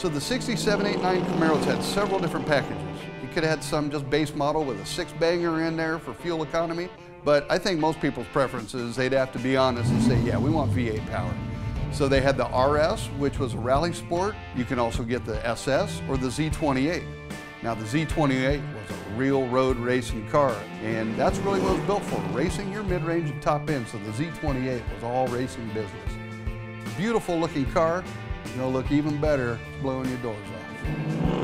So the 6789 Camaros had several different packages. You could have had some just base model with a six banger in there for fuel economy, but I think most people's preferences, they'd have to be honest and say, yeah, we want V8 power. So they had the RS, which was a rally sport. You can also get the SS or the Z28. Now the Z28 was a real road racing car, and that's really what it was built for, racing your mid-range and top end. So the Z28 was all racing business. Beautiful looking car, Gonna look even better blowing your doors off.